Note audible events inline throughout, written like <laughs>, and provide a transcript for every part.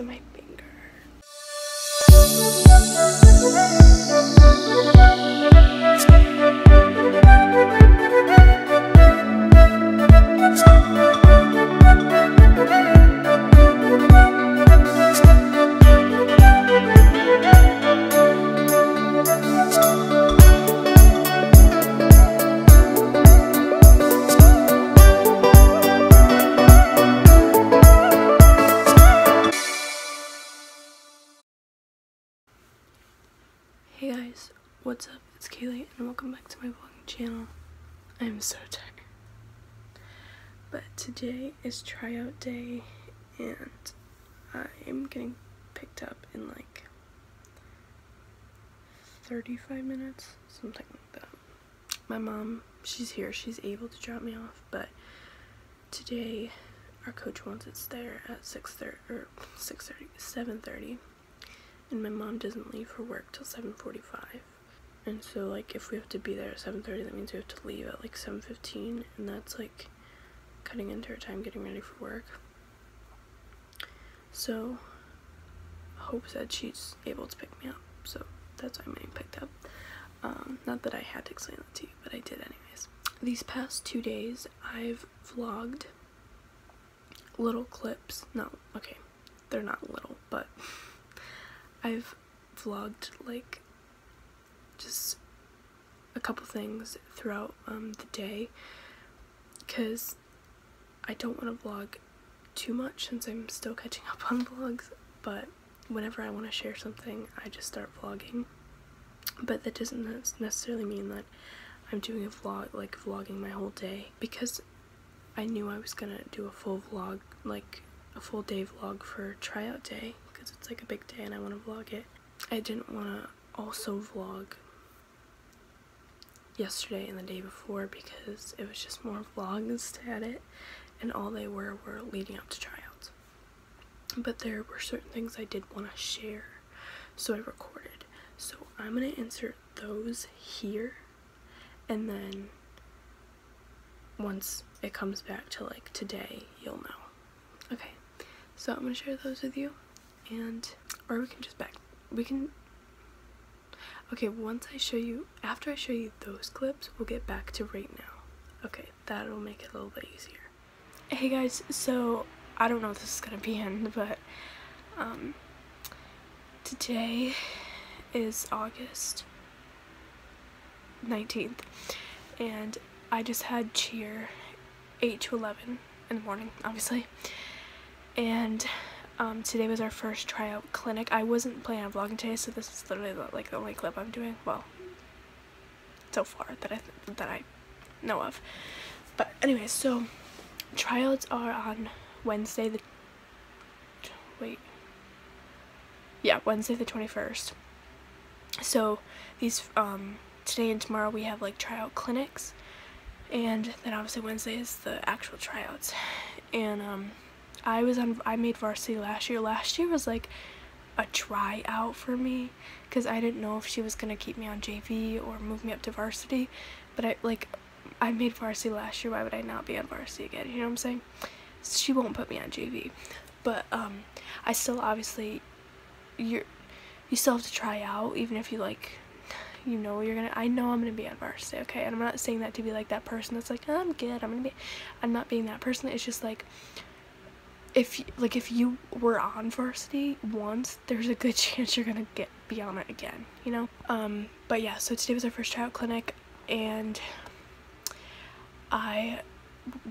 to my today is tryout day and I'm getting picked up in like 35 minutes, something like that. My mom, she's here, she's able to drop me off, but today our coach wants us there at 6.30 or 6.30, 7.30 and my mom doesn't leave for work till 7.45 and so like if we have to be there at 7.30 that means we have to leave at like 7.15 and that's like cutting into our time getting ready for work. So hope said she's able to pick me up. So that's why i'm getting picked up. Um, not that i had to explain that to you but i did anyways. These past two days i've vlogged little clips. No, okay. They're not little but <laughs> I've vlogged like just a couple things throughout um, the day. Because I don't want to vlog too much since I'm still catching up on vlogs but whenever I want to share something I just start vlogging but that doesn't necessarily mean that I'm doing a vlog like vlogging my whole day because I knew I was gonna do a full vlog like a full day vlog for tryout day because it's like a big day and I want to vlog it. I didn't want to also vlog yesterday and the day before because it was just more vlogs to edit and all they were were leading up to tryouts. But there were certain things I did want to share so I recorded. So I'm going to insert those here and then once it comes back to like today you'll know. Okay, so I'm going to share those with you and or we can just back we can okay once I show you after I show you those clips we'll get back to right now okay that'll make it a little bit easier hey guys so I don't know if this is gonna be in but um today is August 19th and I just had cheer 8 to 11 in the morning obviously and um, today was our first tryout clinic. I wasn't planning on vlogging today, so this is literally the, like the only clip I'm doing. Well, so far that I that I know of. But anyways, so tryouts are on Wednesday the wait. Yeah, Wednesday the 21st. So these um today and tomorrow we have like tryout clinics and then obviously Wednesday is the actual tryouts. And um I was on I made varsity last year. Last year was like a tryout for me because I didn't know if she was gonna keep me on JV or move me up to varsity. But I like I made varsity last year. Why would I not be on varsity again? You know what I'm saying? She won't put me on JV, but um, I still obviously you you still have to try out even if you like you know you're gonna I know I'm gonna be on varsity okay and I'm not saying that to be like that person that's like I'm good I'm gonna be I'm not being that person it's just like if like if you were on varsity once there's a good <laughs> chance you're gonna get be on it again you know um but yeah so today was our first tryout clinic and i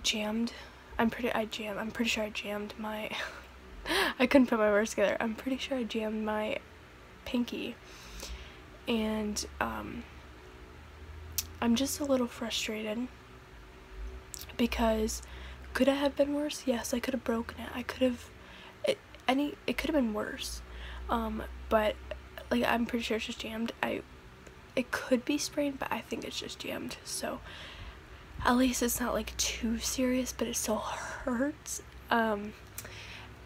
jammed i'm pretty i jammed i'm pretty sure i jammed my <laughs> i couldn't put my words together i'm pretty sure i jammed my pinky and um i'm just a little frustrated because could it have been worse? Yes, I could have broken it. I could have it any it could have been worse. Um, but like I'm pretty sure it's just jammed. I it could be sprained, but I think it's just jammed. So at least it's not like too serious, but it still hurts. Um,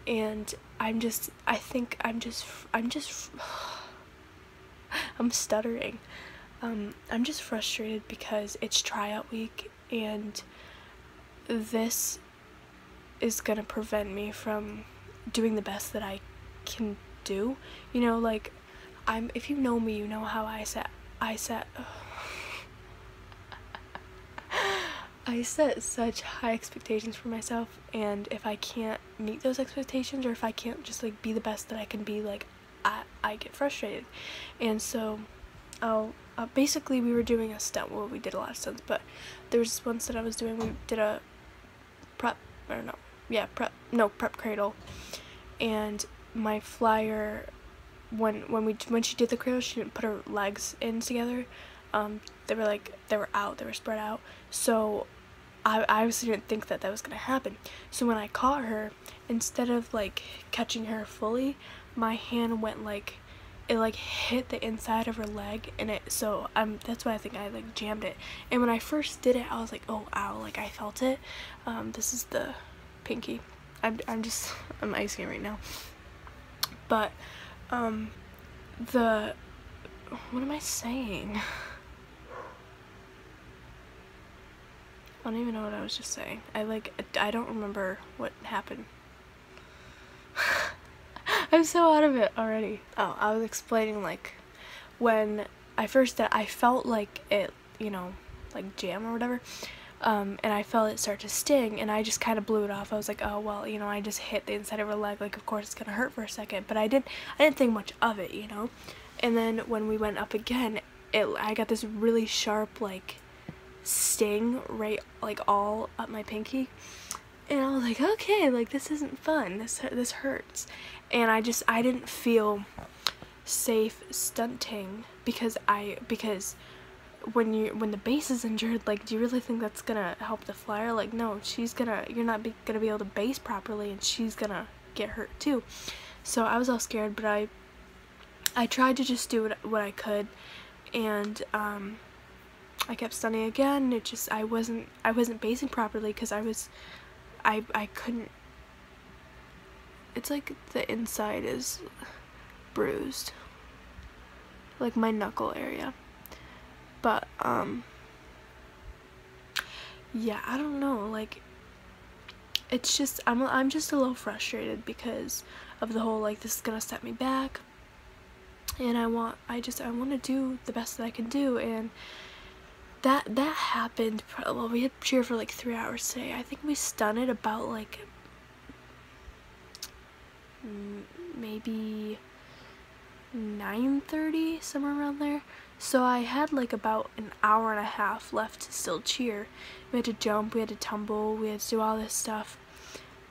and I'm just I think I'm just I'm just <sighs> I'm stuttering. Um, I'm just frustrated because it's tryout week and this is gonna prevent me from doing the best that I can do. You know, like I'm if you know me, you know how I set I set I set such high expectations for myself and if I can't meet those expectations or if I can't just like be the best that I can be like I, I get frustrated. And so oh uh, basically we were doing a stunt. Well we did a lot of stunts but there was one stunt I was doing. We did a prep or no yeah prep no prep cradle. And my flyer when when we when she did the cradle she didn't put her legs in together. Um they were like they were out they were spread out. So I, obviously didn't think that that was gonna happen. So when I caught her instead of like catching her fully my hand went like it like hit the inside of her leg and it so um that's why I think I like jammed it. And when I first did it I was like oh ow like I felt it. Um this is the pinky. I'm, I'm just <laughs> I'm icing it right now. But um the what am I saying <laughs> I don't even know what I was just saying I like I don't remember what happened <laughs> I'm so out of it already oh I was explaining like when I first did I felt like it you know like jam or whatever um, and I felt it start to sting and I just kind of blew it off. I was like, oh well, you know, I just hit the inside of her leg, like of course it's gonna hurt for a second, but I didn't, I didn't think much of it, you know. And then when we went up again, it, I got this really sharp like sting right like all up my pinky, and I was like, okay, like this isn't fun. This this hurts, and I just I didn't feel safe stunting because I because when you when the base is injured like do you really think that's gonna help the flyer? Like no she's gonna you're not be, gonna be able to base properly and she's gonna get hurt too. So I was all scared but I I tried to just do what, what I could. And um, I kept stunting again it just I wasn't I wasn't basing properly because I was I I couldn't it's like the inside is bruised like my knuckle area but, um, yeah, I don't know, like, it's just, I'm, I'm just a little frustrated because of the whole, like, this is gonna set me back, and I want, I just, I want to do the best that I can do, and that, that happened, well, we had cheer for, like, three hours today, I think we stunted about, like, maybe 9.30, somewhere around there, so I had like about an hour and a half left to still cheer. We had to jump, we had to tumble, we had to do all this stuff.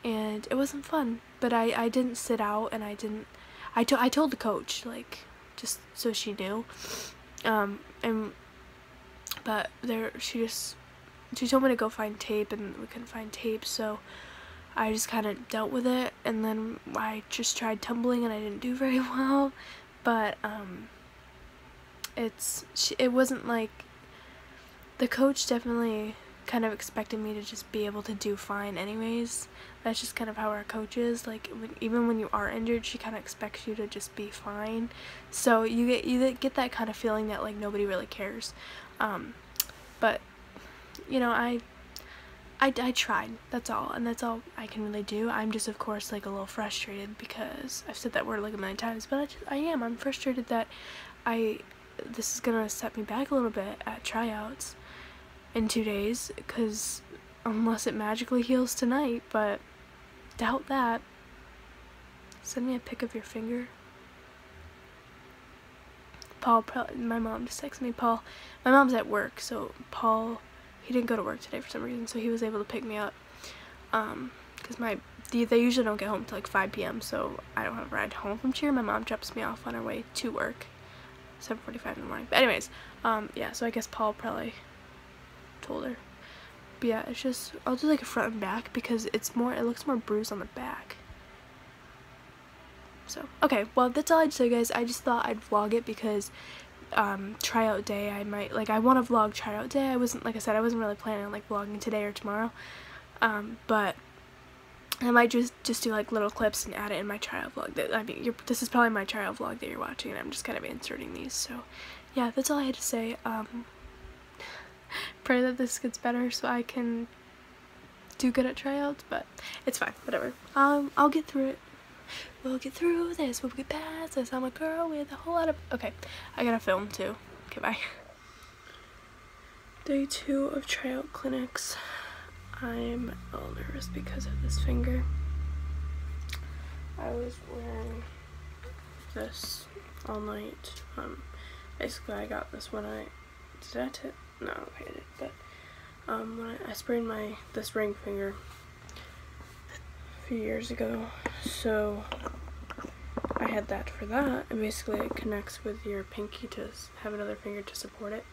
And it wasn't fun. But I, I didn't sit out and I didn't I, to, I told the coach, like, just so she knew. Um, and but there she just she told me to go find tape and we couldn't find tape so I just kind of dealt with it. And then I just tried tumbling and I didn't do <laughs> very well. But um it's it wasn't like the coach definitely kind of expected me to just be able to do fine anyways. That's just kind of how our coach is. Like when, even when you are injured she kind of expects you to just be fine. So you get you get that kind of feeling that like nobody really cares um, but you know I, I I tried that's all and that's all I can really do. I'm just of course like a little frustrated because I've said that word like a million times but I, just, I am. I'm frustrated that I this is gonna set me back a little bit at tryouts in two days because unless it magically heals tonight but doubt that. Send me a pic of your finger Paul my mom just texted me Paul my mom's at work so Paul he didn't go to work today for some reason so he was able to pick me up um because my they, they usually don't get home till like 5 p.m. so I don't have a ride home from cheer my mom drops me off on her way to work 7.45 in the morning. But anyways, um, yeah, so I guess Paul probably told her. But yeah, it's just, I'll do like a front and back because it's more, it looks more bruised on the back. So, okay, well, that's all I'd say, guys. I just thought I'd vlog it because um, tryout day, I might, like, I want to vlog tryout day. I wasn't, like I said, I wasn't really planning on, like, vlogging today or tomorrow. Um, but I might just just do like little clips and add it in my trial vlog. That I mean, this is probably my trial vlog that you're watching, and I'm just kind of inserting these. So, yeah, that's all I had to say. Um, <laughs> pray that this gets better so I can do good at tryouts, but it's fine, whatever. Um, I'll get through it. We'll get through this. We'll get past this. I'm a girl with a whole lot of. Okay, I gotta film too. Okay, bye. Day two of tryout clinics. I'm a little nervous because of this finger. I was wearing this all night. Um, basically, I got this when I did I tip? No, I did, but um, when I, I sprained my this ring finger few years ago, so I had that for that, and basically it connects with your pinky to have another finger to support it.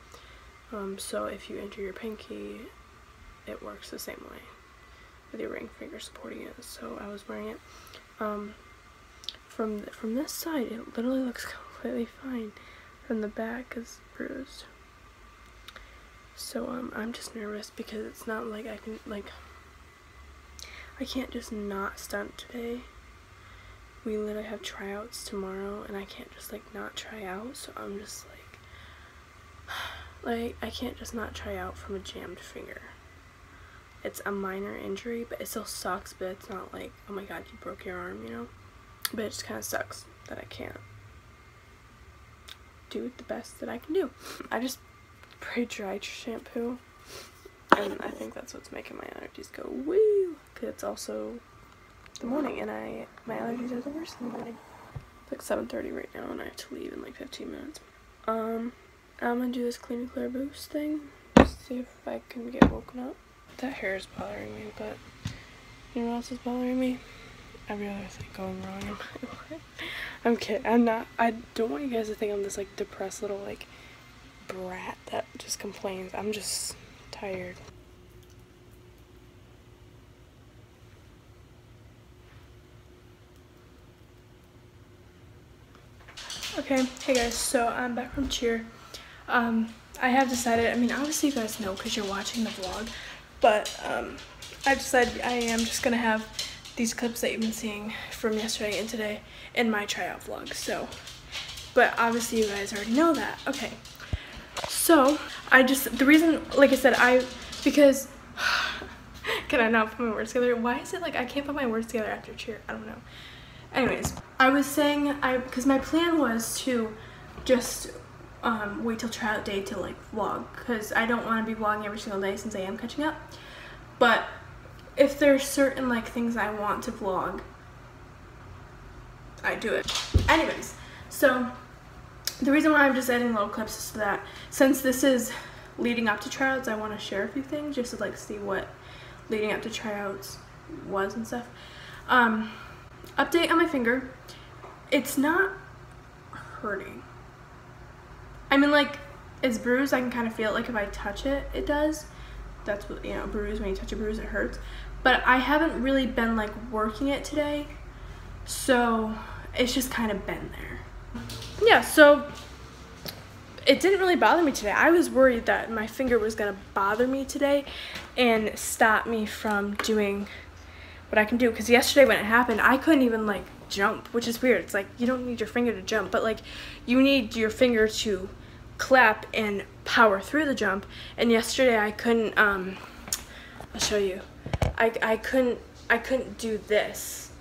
Um, so if you injure your pinky, it works the same way with your ring finger supporting it. So I was wearing it. Um, from th from this side, it literally looks <laughs> completely fine. From the back is bruised. So um, I'm just nervous because it's not like I can like I can't just not stunt today. We literally have tryouts tomorrow and I can't just like not try out. So I'm just like <sighs> like I can't just not try out from a jammed finger. It's a minor injury, but it still sucks, but it's not like, oh my god, you broke your arm, you know? But it just kind of sucks that I can't do the best that I can do. I just spray dry shampoo, and I think that's what's making my allergies go woo, it's also the morning, and I my allergies are the worst in the morning. It's like 7.30 right now, and I have to leave in like 15 minutes. Um, I'm gonna do this Clean and Clear Boost thing, see if I can get woken up. That hair is bothering me, but you know what else is bothering me? every other thing going wrong in my <laughs> life. I'm kidding. I'm not. I don't want you guys to think I'm this like depressed little like brat that just complains. I'm just tired. Okay, hey guys, so I'm back from cheer. Um, I have decided, I mean, obviously you guys know because you're watching the vlog, but um, I decided I am just going to have these clips that you've been seeing from yesterday and today in my tryout vlog. So, but obviously you guys already know that. Okay. So, I just, the reason, like I said, I, because, <sighs> can I not put my words together? Why is it like I can't put my words together after cheer? I don't know. Anyways, I was saying, I, because my plan was to just um, wait till tryout day to like vlog, because I don't want to be vlogging every single day since I am catching up. But if there's certain like things I want to vlog, I do it. Anyways, so the reason why I'm just adding little clips is so that since this is leading up to tryouts, I want to share a few things just to like see what leading up to tryouts was and stuff. Um, update on my finger. It's not hurting. I mean like it's bruised. I can kind of feel it like if I touch it, it does. That's what, you know, bruise, when you touch a bruise, it hurts but I haven't really been like working it today so it's just kind of been there yeah so it didn't really bother me today I was worried that my finger was gonna bother me today and stop me from doing what I can do because yesterday when it happened I couldn't even like jump which is weird it's like you don't need your finger to jump but like you need your finger to clap and power through the jump and yesterday I couldn't um I'll show you I, I couldn't I couldn't do this.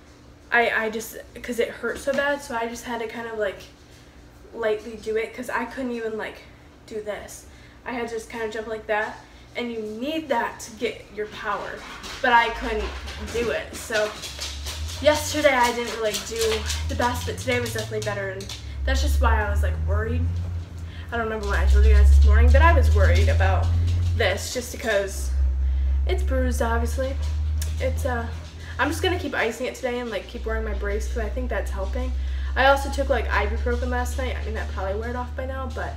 I, I just, because it hurt so bad, so I just had to kind of like lightly do it because I couldn't even like do this. I had to just kind of jump like that and you need that to get your power, but I couldn't do it. So yesterday I didn't really do the best, but today was definitely better and that's just why I was like worried. I don't remember what I told you guys this morning, but I was worried about this just because it's bruised, obviously. It's, uh, I'm just gonna keep icing it today and like keep wearing my brace because I think that's helping. I also took like ibuprofen last night. I mean, that probably wore it off by now, but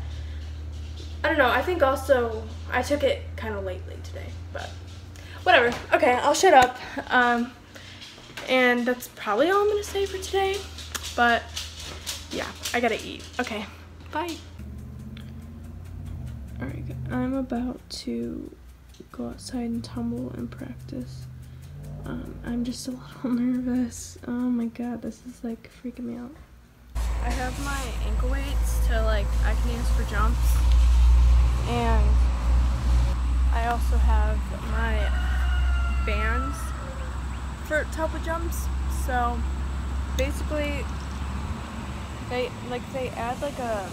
I don't know. I think also I took it kind of lately today, but whatever. Okay, I'll shut up. Um, and that's probably all I'm gonna say for today, but yeah, I gotta eat. Okay, bye. Alright, I'm about to go outside and tumble and practice. Um, I'm just a little <laughs> nervous. Oh my god, this is like freaking me out. I have my ankle weights to like, I can use for jumps. And I also have my bands for to help with jumps. So basically they like they add like a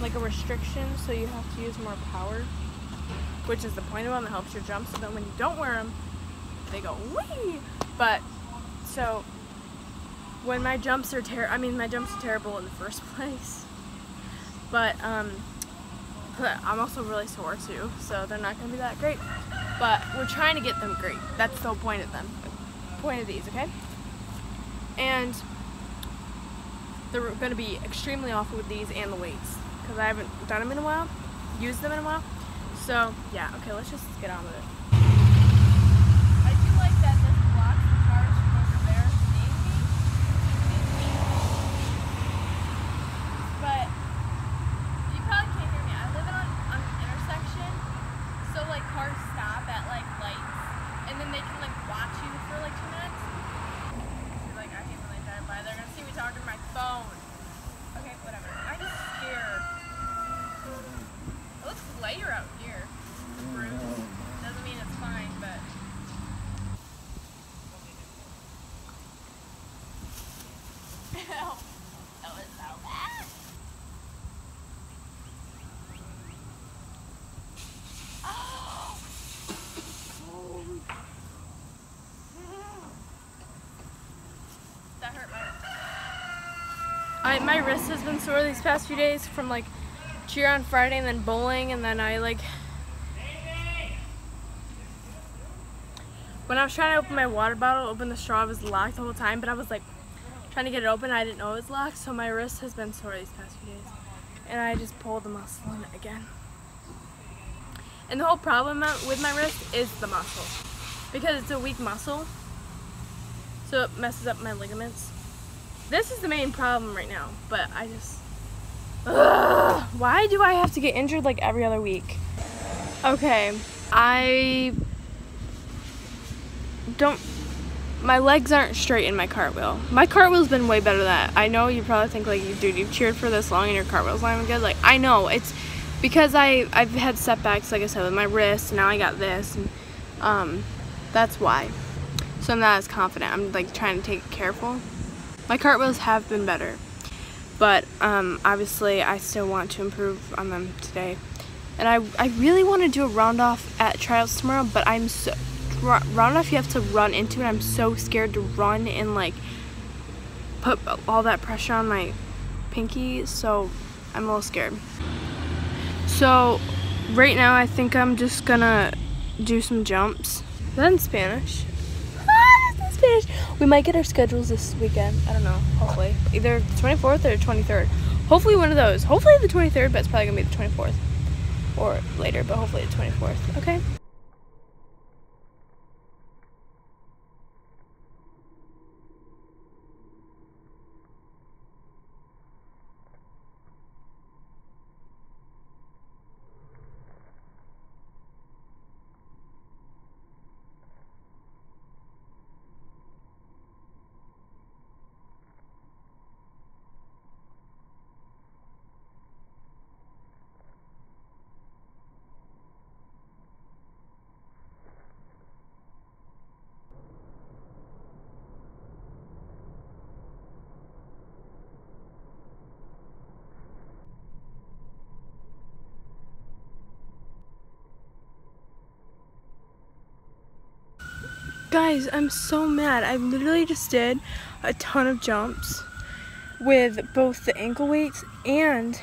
like a restriction so you have to use more power which is the point of them. It helps your jump so that when you don't wear them they go wee but so when my jumps are ter I mean my jumps are terrible in the first <laughs> place. But um but I'm also really sore too so they're not gonna be that great but we're trying to get them great that's the whole point of them point of these okay and they're going to be extremely awful with these and the weights because I haven't done them in a while, used them in a while. So yeah, okay, let's just get on with it. I do like that this blocks the cars from over there seeing me. But you probably can't hear me. I live on, on an intersection, so like cars stop at like lights, and then they can like watch you for like two minutes. See, like I hate when they drive by. They're gonna see me talking to my phone. Okay, whatever. I'm just scared. It looks lighter out here. Bruce. Doesn't mean it's fine, but. Ow. That was so bad. Oh. That hurt my wrist has been sore these past few days from like cheer on Friday and then bowling and then I like when I was trying to open my water bottle, open the straw, it was locked the whole time, but I was like trying to get it open, I didn't know it was locked, so my wrist has been sore these past few days. And I just pulled the muscle in it again. And the whole problem with my wrist is the muscle. Because it's a weak muscle, so it messes up my ligaments. This is the main problem right now, but I just. Ugh, why do I have to get injured like every other week? Okay, I don't. My legs aren't straight in my cartwheel. My cartwheel's been way better than that. I know you probably think like, you dude, you've cheered for this long and your cartwheel's not even good. Like I know it's because I I've had setbacks, like I said, with my wrist. And now I got this, and um, that's why. So I'm not as confident. I'm like trying to take it careful. My cartwheels have been better, but um, obviously I still want to improve on them today. And I, I really want to do a round off at trials tomorrow, but I'm so round off you have to run into, and I'm so scared to run and like put all that pressure on my pinky, so I'm a little scared. So right now I think I'm just gonna do some jumps. Is that in Spanish? Spanish. We might get our schedules this weekend. I don't know. Hopefully, either the 24th or 23rd. Hopefully one of those. Hopefully the 23rd, but it's probably gonna be the 24th or later. But hopefully the 24th. Okay. Guys, I'm so mad. I literally just did a ton of jumps with both the ankle weights and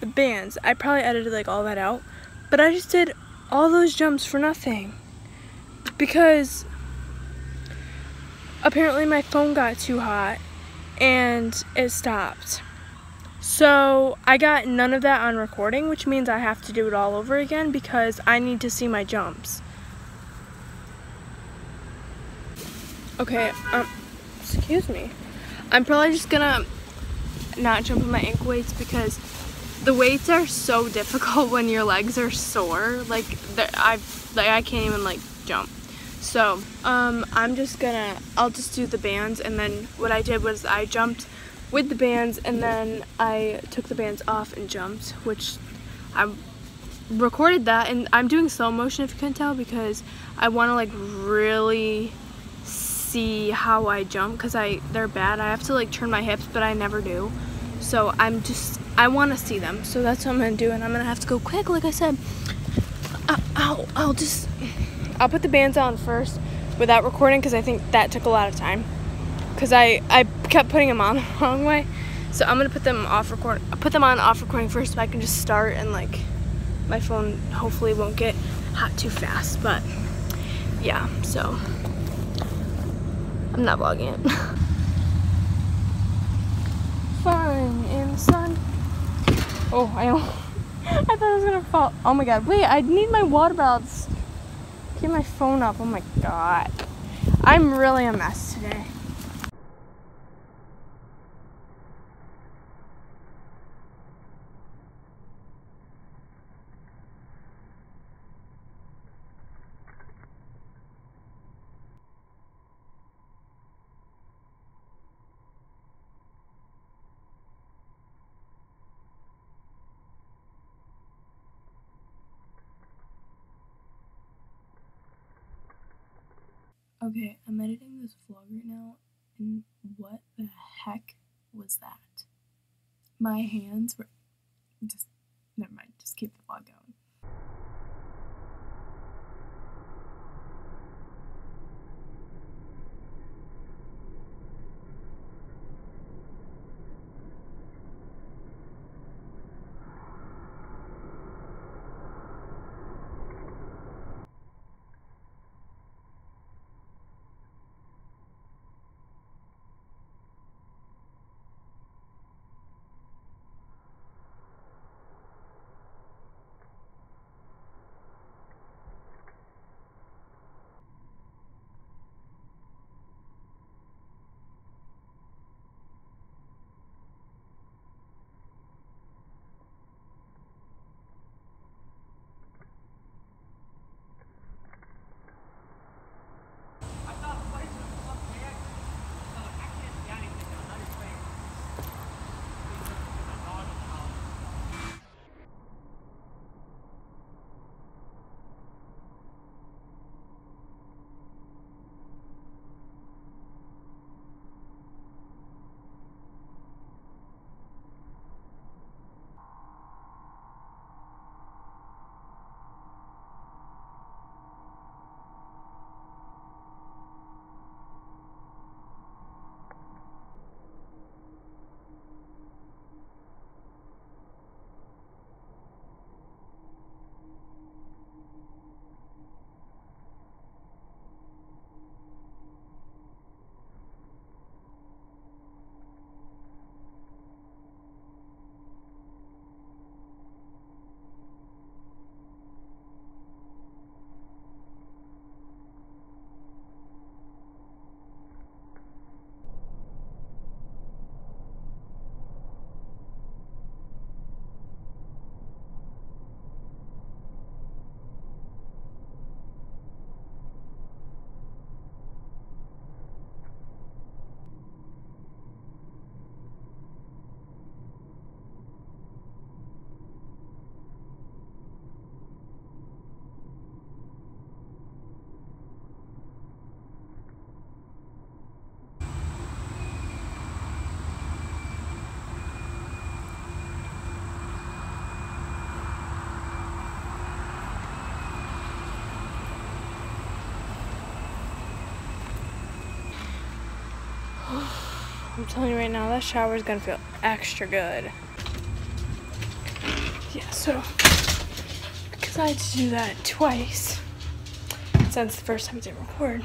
the bands. I probably edited like all that out, but I just did all those jumps for nothing because apparently my phone got too hot and it stopped. So I got none of that on recording, which means I have to do it all over again because I need to see my jumps. Okay, um, excuse me. I'm probably just gonna not jump on my ankle weights because the weights are so difficult <laughs> when your legs are sore. Like, I, like, I can't even like jump. So, um, I'm just gonna, I'll just do the bands and then what I did was I jumped with the bands and then I took the bands off and jumped, which I recorded that and I'm doing slow motion if you couldn't tell because I want to like really see how I jump because I they're bad. I have to like turn my hips, but I never do. So I'm just I want to see them. So that's what I'm gonna do, and I'm gonna have to go quick, like I said. I, I'll I'll just I'll put the bands on first without recording because I think that took a lot of time. Because I I kept putting them on <laughs> the wrong way. So I'm gonna put them off record. put them on off recording first, so I can just start and like my phone hopefully won't get hot too fast. But yeah, so I'm not vlogging it. <laughs> In the sun. Oh, I. <laughs> I thought I was gonna fall. Oh my god! Wait, I need my water bottle. Get my phone up. Oh my god. I'm really a mess today. Okay, I'm editing this vlog right now, and what the heck was that? My hands were just never mind. Just keep the vlog going. Telling you right now, that shower is gonna feel extra good. Yeah, so because I had to do that twice since the first time I did record.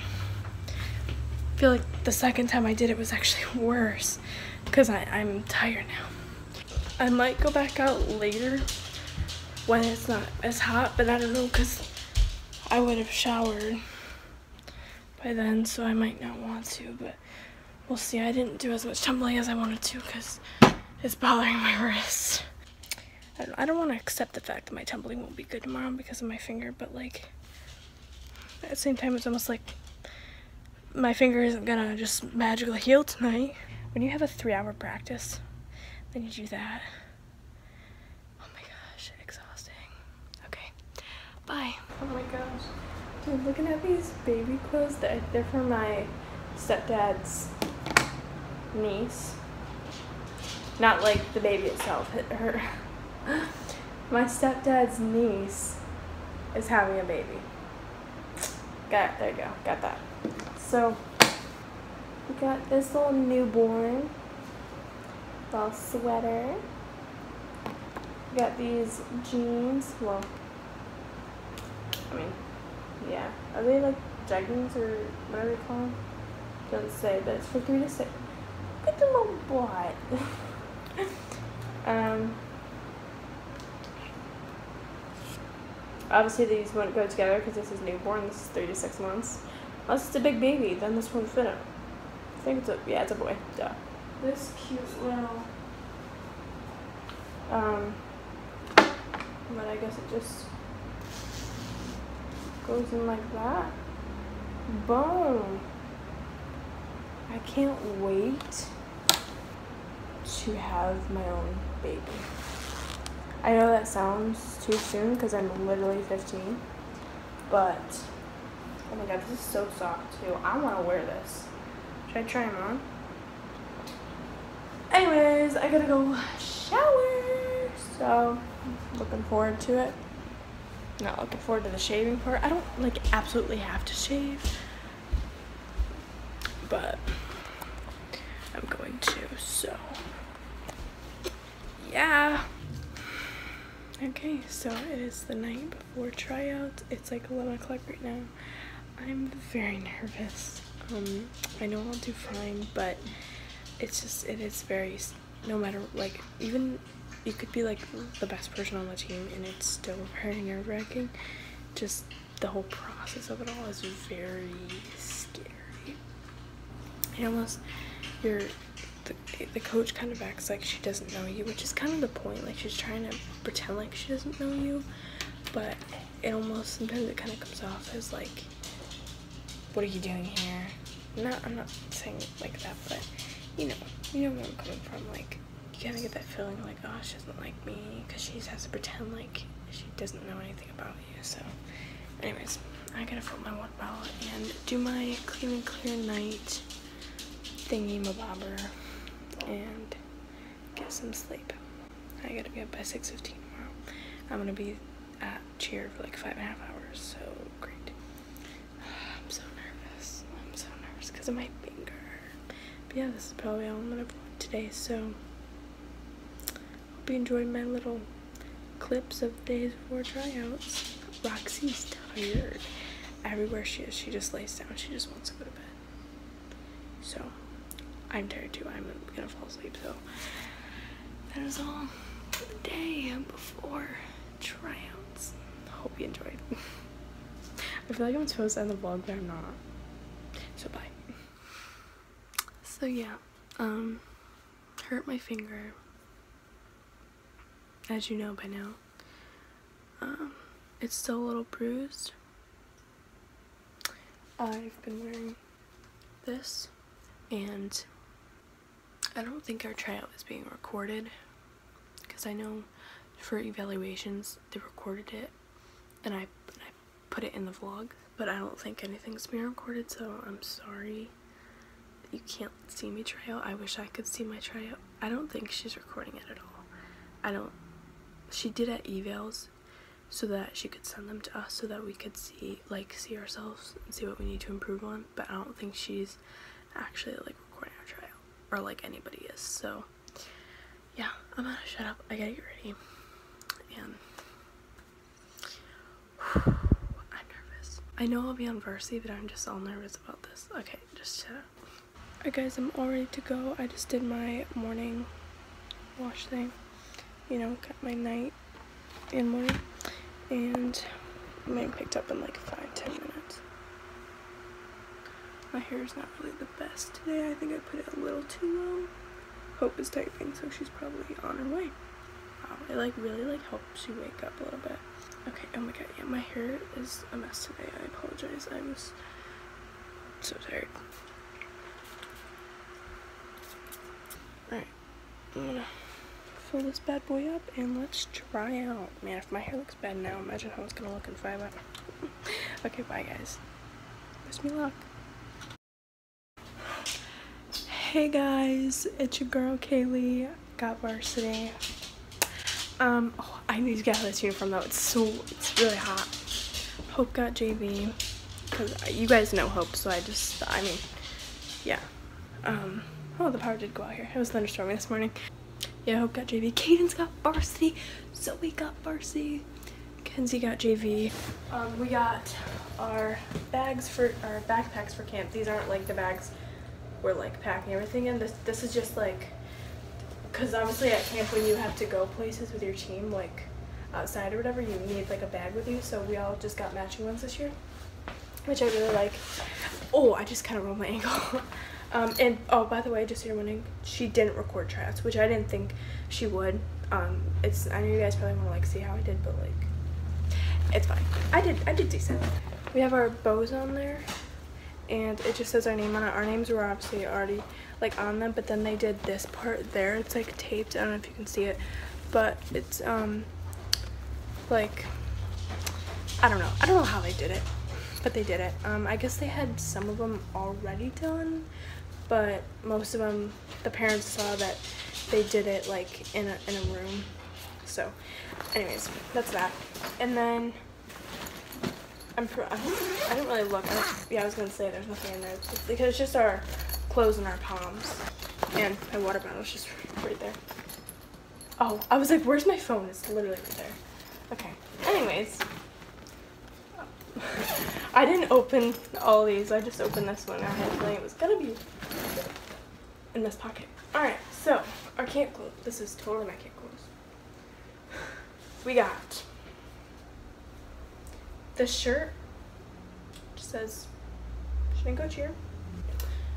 I feel like the second time I did it was actually <laughs> worse because I'm tired now. I might go back out later when it's not as hot, but I don't know because I would have showered by then, so I might not want to, but we'll see. I didn't do as much tumbling as I wanted to because it's bothering my <laughs> wrist. I don't, I don't want to accept the fact that my tumbling won't be good tomorrow because of my finger, but like at the same time, it's almost like my finger isn't gonna just magically heal tonight. When you have a three hour practice, then you do that. Oh my gosh, exhausting. Okay, bye. Oh my gosh. Dude, looking at these baby clothes, they're, they're for my stepdad's niece. Not like the baby itself, her. <laughs> My stepdad's niece is having a baby. Got it, there you go, got that. So, we got this little newborn, little sweater. We got these jeans, well, I mean, yeah. Are they like jeggings or whatever they call them? Doesn't say, but it's for three to six. Look at the little butt. <laughs> um, obviously these wouldn't go together because this is newborn. This is three to six months. Unless it's a big baby, then this won't fit him. I think it's a yeah, it's a boy. Duh. This cute little um, but I guess it just goes in like that. Boom. I can't wait to have my own baby. I know that sounds too soon because I'm literally 15, but oh my god, this is so soft too. I want to wear this. Should I try them on? Anyways, I gotta go shower, so looking forward to it. Not looking forward to the shaving part. I don't like absolutely have to shave, but I'm to, so yeah. Okay, so it is the night before tryouts. It's like 11 o'clock right now. I'm very nervous. Um, I know I'll do fine, but it's just, it is very, no matter, like, even you could be like the best person on the team and it's still very nerve wracking. Just the whole process of it all is very scary. And almost you're the, the coach kind of acts like she doesn't know you, which is kind of the point. Like she's trying to pretend like she doesn't know you, but it almost sometimes it kind of comes off as like, what are you doing here? Not, I'm not saying like that, but you know, you know where I'm coming from. Like, you kind of get that feeling like, oh, she doesn't like me because she has to pretend like she doesn't know anything about you. So, anyways, I gotta fill my water bottle and do my clean and clear night thingy mabobber and get some sleep. I gotta be up by 6.15 tomorrow. I'm gonna be at cheer for like five and a half hours, so great. <sighs> I'm so nervous. I'm so nervous because of my finger. But yeah, this is probably all I'm gonna vlog today, so hope you enjoyed my little clips of days before tryouts. Roxy's tired. Everywhere she is, she just lays down. She just wants to go to bed. So, I'm tired too. I'm gonna fall asleep. So, that is all for the day before tryouts. Hope you enjoyed. <laughs> I feel like I'm supposed to end the vlog, but I'm not. So, bye. So, yeah. Um, hurt my finger as you know by now. Um, it's still a little bruised. I've been wearing this and I don't think our tryout is being recorded because I know for evaluations they recorded it and I, and I put it in the vlog but I don't think anything's being recorded so I'm sorry you can't see me try out. I wish I could see my tryout. I don't think she's recording it at all. I don't she did at evals so that she could send them to us so that we could see like see ourselves and see what we need to improve on but i don't think she's actually like tryout or like anybody is so yeah i'm gonna shut up. I gotta get ready. And i'm nervous. I know i'll be on varsity but i'm just all nervous about this. Okay just shut up. Alright guys i'm all ready to go. I just did my morning wash thing you know, got my night and morning, and mine picked up in like five, ten minutes. My hair is not really the best today. I think I put it a little too low. Hope is typing, so she's probably on her way. Wow, it like really like helps you wake up a little bit. Okay, oh my god, yeah, my hair is a mess today. I apologize. I was so tired. Alright, I'm gonna fill this bad boy up and let's try out. Man, if my hair looks bad now, imagine how it's gonna look in five hours. <laughs> okay, bye guys. Wish me luck. Hey guys, it's your girl Kailee. Got varsity. Um, oh, I need to get out of this uniform though. It's so, it's really hot. Hope got JV. Because you guys know Hope, so I just, I mean, yeah. Um, oh, the power did go out here. It was thunderstorming this morning. Yeah, Hope got JV. Caden's got varsity. Zoe got varsity. Kenzie got JV. Um, we got our bags for, our backpacks for camp. These aren't like the bags we're like packing everything in. This, this is just like, cause obviously at camp when you have to go places with your team, like outside or whatever, you need like a bag with you. So we all just got matching ones this year, which I really like. Oh, I just kind of rolled my <laughs> ankle. um, and oh, by the way, just so you're wondering, she didn't record tryouts, which I didn't think she would. Um, it's I know you guys probably want to like see how I did, but like it's fine. I did I did decent. We have our bows on there and it just says our name on it. Our names were obviously already like on them, but then they did this part there. It's like taped. I don't know if you can see it, but it's um like I don't know. I don't know how they did it, but they did it. Um, I guess they had some of them already done, but most of them the parents saw that they did it like in a in a room. So, anyways, that's that. And then I'm I didn't really look. I yeah, I was gonna say there's nothing in there it's because it's just our clothes and our poms, and my water bottle is just right there. Oh, I was like, where's my phone? It's literally right there. Okay. Anyways, <laughs> I didn't open all these. I just opened this one. I had a feeling it was gonna be in this pocket. All right. So our camp clothes. This is totally my camp clothes. <sighs> We got this shirt says Shenango Cheer.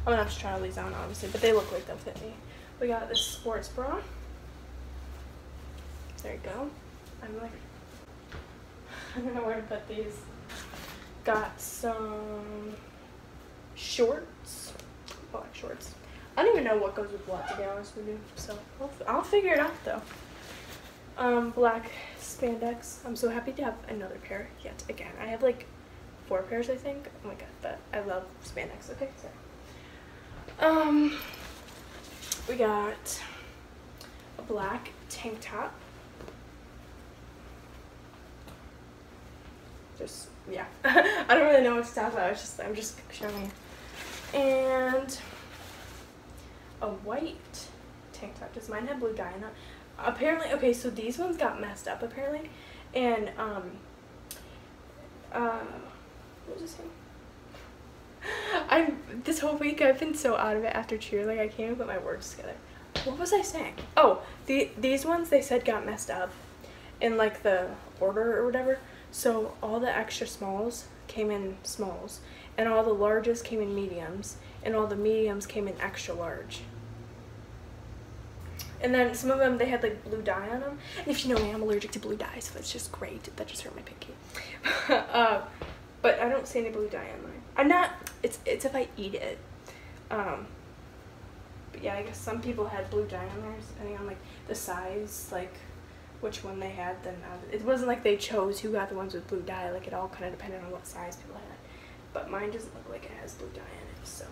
I'm gonna have to try all these on obviously, but they look like they'll fit me. We got this sports bra. There you go. I'm like, <laughs> I don't know where to put these. Got some shorts, black shorts. I don't even know what goes with what to be honest with you, so I'll, I'll figure it out though. Um, black spandex. I'm so happy to have another pair yet again. I have like four pairs, I think. Oh my god, but I love spandex. Okay, sorry. Um, we got a black tank top. Just yeah, <laughs> I don't really know what to talk about. It's just I'm just showing you. And a white tank top. Does mine have blue dye in it? Apparently okay so these ones got messed up apparently. And um uh what was I saying? <laughs> I'm this whole week I've been so out of it after cheer like I can't even put my words together. What was I saying? Oh the these ones they said got messed up in like the order or whatever. So all the extra smalls came in smalls and all the larges came in mediums and all the mediums came in extra large and then some of them, they had like blue dye on them. And if you know me, I'm allergic to blue dye, so that's just great. That just hurt my pinky. <laughs> uh, but I don't see any blue dye on mine. I'm not, it's, it's if I eat it. Um, but yeah, I guess some people had blue dye on theirs, depending on like the size, like which one they had. Then uh, it wasn't like they chose who got the ones with blue dye. Like it all kind of depended on what size people had. But mine doesn't look like it has blue dye in it, so.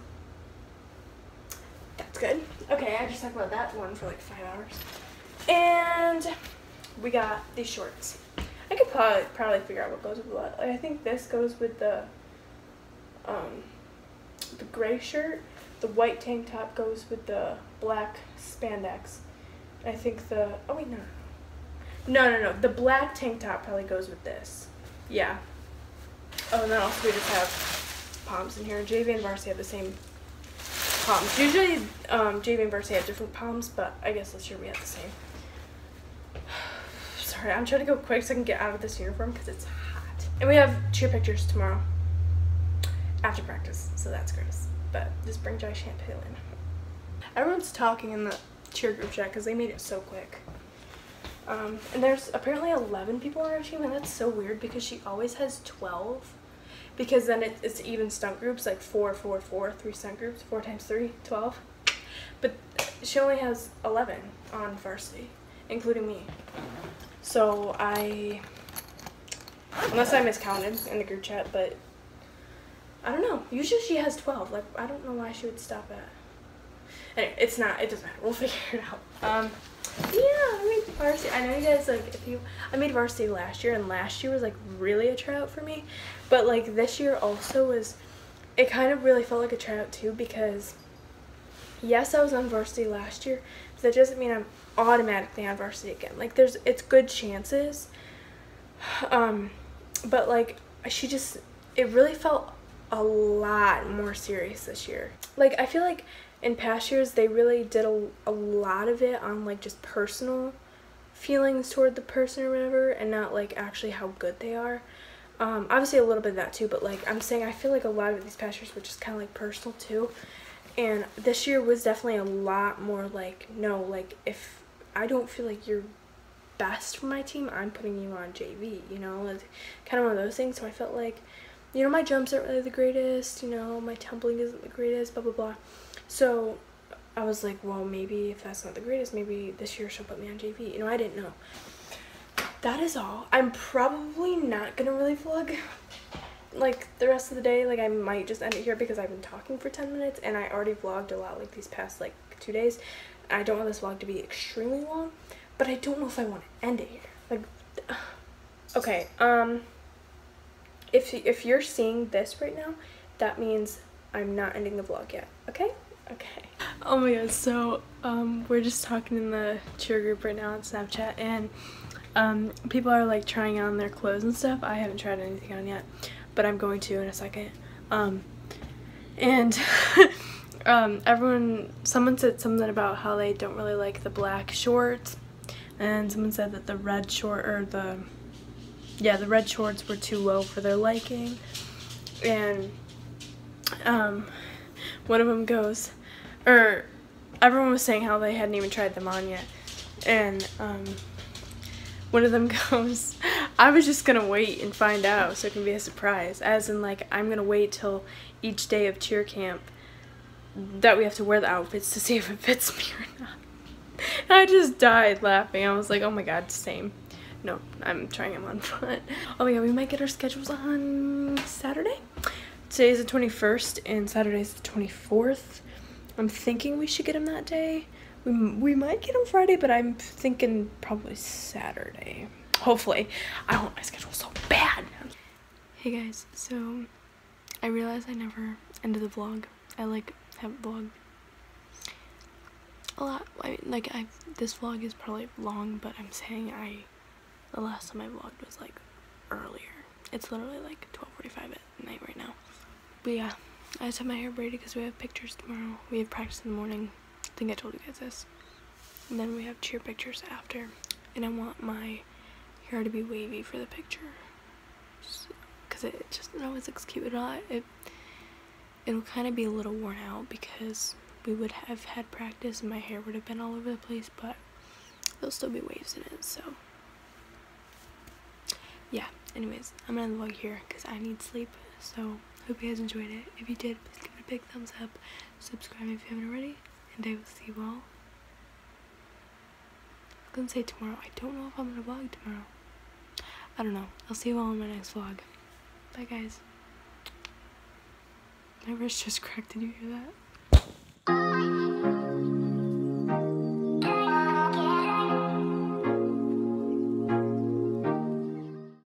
That's good. Okay, I just talked about that one for like five hours. And we got these shorts. I could probably probably figure out what goes with what. Like, I think this goes with the um the gray shirt. The white tank top goes with the black spandex. I think the oh wait no no no no the black tank top probably goes with this. Yeah. Oh and then also we just have poms in here. JV and Varsity have the same poms. Usually um, JV and Varsity have different poms, but I guess this year we have the same. <sighs> Sorry, I'm trying to go quick so I can get out of this uniform because it's hot. And we have cheer pictures tomorrow after practice, so that's gross. But just bring dry shampoo in. Everyone's talking in the cheer group chat because they made it so quick. Um, and there's apparently 11 people on our team, and that's so weird because she always has 12 because then it, it's even stunt groups like four, four, four, three stunt groups, four times three, 12. But she only has 11 on varsity, including me. So I, unless I miscounted in the group chat, but I don't know. Usually she has 12. Like, I don't know why she would stop at Anyway, it's not. It doesn't matter. We'll <laughs> figure it out. Um, yeah, I made varsity. I know you guys like if you. I made varsity last year, and last year was like really a tryout for me, but like this year also was. It kind of really felt like a tryout too because. Yes, I was on varsity last year. But that doesn't mean I'm automatically on varsity again. Like there's, it's good chances. Um, but like she just, it really felt a lot more serious this year. Like I feel like in past years they really did a, a lot of it on like just personal feelings toward the person or whatever and not like actually how good they are. Um, obviously a little bit of that too, but like I'm saying I feel like a lot of these past years were just kind of like personal too. And this year was definitely a lot more like, no, like if I don't feel like you're best for my team, I'm putting you on JV, you know, it's kind of one of those things. So I felt like, you know, my jumps aren't really the greatest, you know, my tumbling isn't the greatest, blah, blah, blah. So I was like, well, maybe if that's not the greatest, maybe this year she'll put me on JV. You know, I didn't know. That is all. I'm probably not to really vlog like the rest of the day. Like I might just end it here because I've been talking for 10 minutes and I already vlogged a lot like these past like two days. I don't want this vlog to be extremely long, but I don't know if I want to end it here. Like, <sighs> okay, um, if, if you're seeing this right now, that means I'm not ending the vlog yet, okay? Okay. Oh my god, so um, we're just talking in the cheer group right now on Snapchat and um, people are like trying on their clothes and stuff. I haven't tried anything on yet, but I'm going to in a second. Um, and <laughs> um, everyone, someone said something about how they don't really like the black shorts and someone said that the red short, or the, yeah, the red shorts were too low for their liking. And um, one of them goes, or everyone was saying how they hadn't even tried them on yet. And um, one of them <laughs> goes, I was just gonna wait and find out so it can be a surprise. As in, like, I'm gonna wait till each day of cheer camp that we have to wear the outfits to <laughs> see if it fits me or not. And I just died laughing. I was like, oh my god, same. No, I'm trying them on, but <laughs> oh god, we might get our schedules on Saturday. Today is the 21st and Saturday is the 24th. I'm thinking we should get them that day. We, we might get them Friday, but I'm thinking probably Saturday. Hopefully. I want my schedule so bad. Hey guys, so I realized I never ended the vlog. I like haven't vlogged a lot. I mean, like I this vlog is probably long, but I'm saying I the last time I vlogged was like earlier. It's literally like 12:45 at night right now. But yeah, I just have my hair braided because we have pictures tomorrow. We have practice in the morning. I think I told you guys this. And then we have cheer pictures after. And I want my hair to be wavy for the picture. Because it just it always looks cute. It, it, it'll kind of be a little worn out because we would have had practice and my hair would have been all over the place. But there'll still be waves in it. So yeah. Anyways, I'm gonna vlog here because I need sleep. So hope you guys enjoyed it. If you did, please give it a big thumbs up. Subscribe if you haven't already and I will see you all. I was gonna say tomorrow. I don't know if I'm gonna vlog tomorrow. I don't know. I'll see you all in my next vlog. Bye guys. My wrist just cracked. Did you hear that?